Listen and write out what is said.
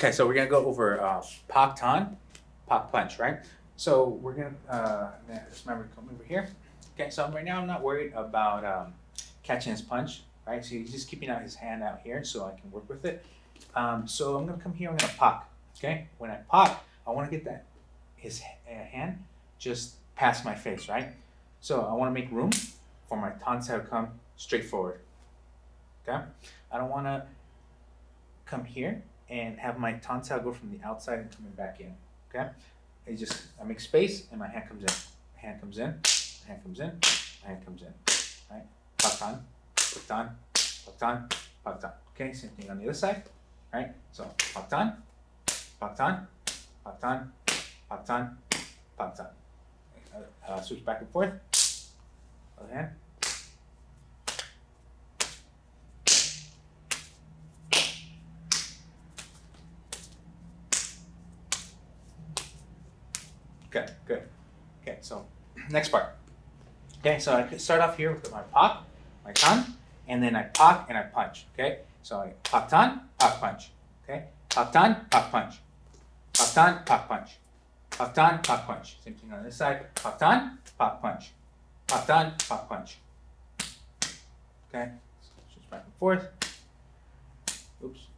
Okay, so we're gonna go over uh, Pak Tan, Pak Punch, right? So we're gonna, uh, just remember to come over here. Okay, so right now I'm not worried about um, catching his punch, right? So he's just keeping out his hand out here so I can work with it. Um, so I'm gonna come here, I'm gonna Pak, okay? When I Pak, I wanna get that, his uh, hand just past my face, right? So I wanna make room for my Tan Sau to come straight forward, okay? I don't wanna come here and have my Tan Sau go from the outside and coming back in. Okay? I just I make space and my hand comes in. Hand comes in, hand comes in, hand comes in. Right? Paktan, paktan, paktan, paktan. Okay, same thing on the other side. Right? So paktan, paktan, paktan, paktan, paktan. Uh, uh, switch back and forth. Other hand. Good, good. Okay, so next part. Okay, so I start off here with my Pak, my tan, and then I Pak and I punch. Okay, so I Pak tan, Pak punch. Okay, Pak tan, Pak punch. Pak tan, Pak punch. Pak tan, Pak punch. Same thing on this side. Pak tan, Pak punch. Pak tan, Pak punch. Okay, switch back and forth. Oops.